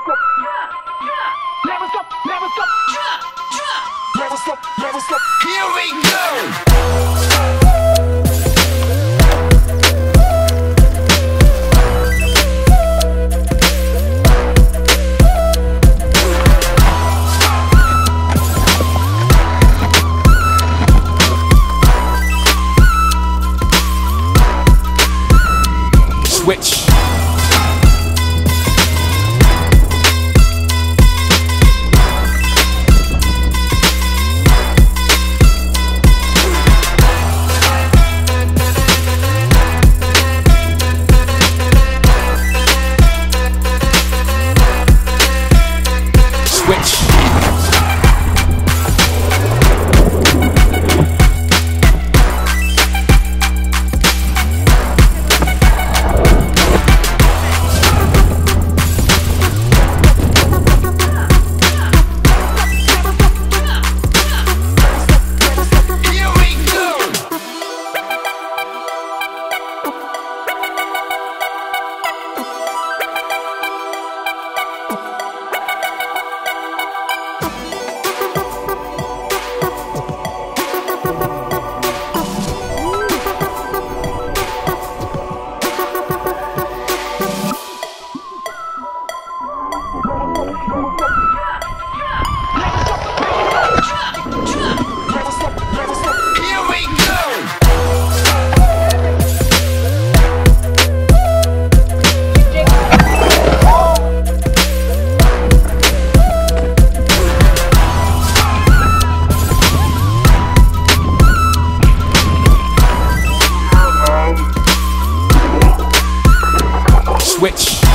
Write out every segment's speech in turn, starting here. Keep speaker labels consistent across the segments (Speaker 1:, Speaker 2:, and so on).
Speaker 1: stop, never stop, never stop, never stop, never stop. Here we go.
Speaker 2: Switch. Switch.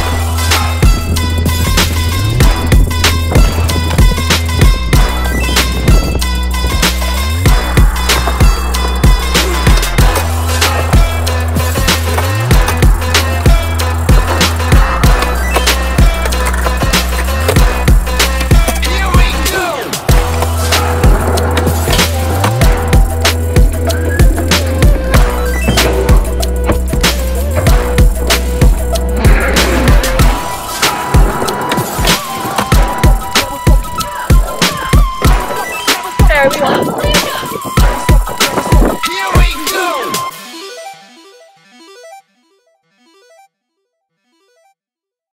Speaker 1: we